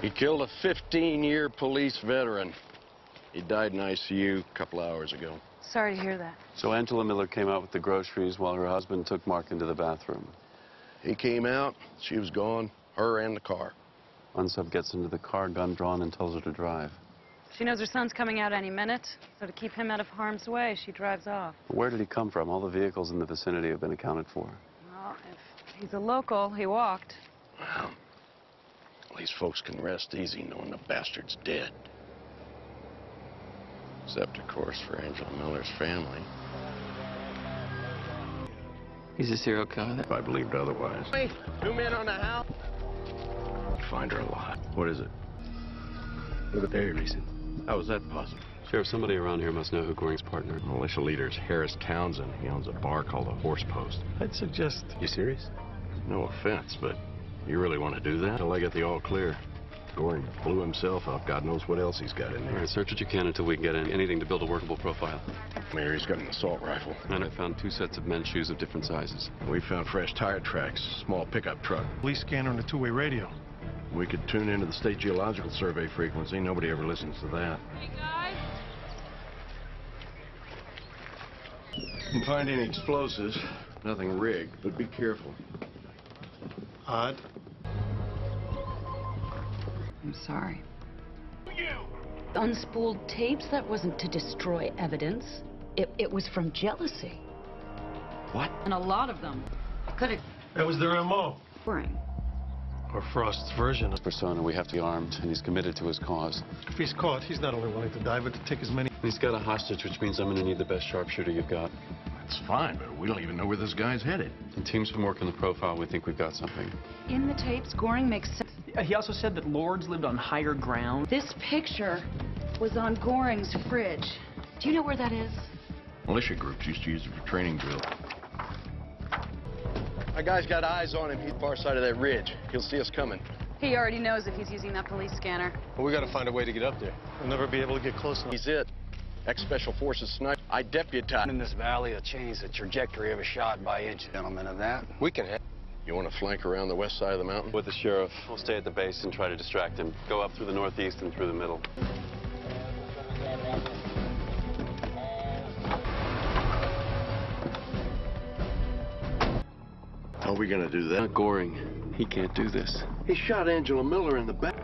He killed a 15-year police veteran. He died in ICU a couple hours ago. Sorry to hear that. So Angela Miller came out with the groceries while her husband took Mark into the bathroom. He came out, she was gone, her and the car. Unsub gets into the car, gun drawn, and tells her to drive. She knows her son's coming out any minute, so to keep him out of harm's way, she drives off. Where did he come from? All the vehicles in the vicinity have been accounted for. Well, if he's a local, he walked. Well, these folks can rest easy knowing the bastard's dead. Except, of course, for Angela Miller's family. He's a serial killer. If I believed otherwise. Hey, two men on the house. Find her alive. What is it? Look at their reason. How is that possible? Sheriff, somebody around here must know who Goring's partner. Militia leader's Harris Townsend. He owns a bar called the Horse Post. I'd suggest. You serious? No offense, but you really want to do that? Till I get the all clear. Goring blew himself up. God knows what else he's got in there. right, search what you can until we can get in anything to build a workable profile. Mary's got an assault rifle. And I found two sets of men's shoes of different sizes. We found fresh tire tracks, small pickup truck. Police scanner and a two-way radio. We could tune into the State Geological Survey frequency. Nobody ever listens to that. Hey, guys. Didn't find any explosives. Nothing rigged, but be careful. Odd. I'm sorry. Unspooled tapes, that wasn't to destroy evidence. It, it was from jealousy. What? And a lot of them could have That was their M.O. Goring. Or Frost's version. Of Persona, we have to be armed, and he's committed to his cause. If he's caught, he's not only willing to die, but to take as many. He's got a hostage, which means I'm going to need the best sharpshooter you've got. That's fine, but we don't even know where this guy's headed. The team's been working the profile. We think we've got something. In the tapes, Goring makes sense. He also said that lords lived on higher ground. This picture was on Goring's fridge. Do you know where that is? Militia groups used to use it for training drill. My guy's got eyes on him. He's far side of that ridge. He'll see us coming. He already knows if he's using that police scanner. Well, we gotta find a way to get up there. We'll never be able to get close enough. He's it. Ex-Special Forces sniper. I deputize. in this valley will change the trajectory of a shot by inch. Gentlemen of that. We can have... You want to flank around the west side of the mountain? With the sheriff, we'll stay at the base and try to distract him. Go up through the northeast and through the middle. How are we going to do that? Not Goring. He can't do this. He shot Angela Miller in the back.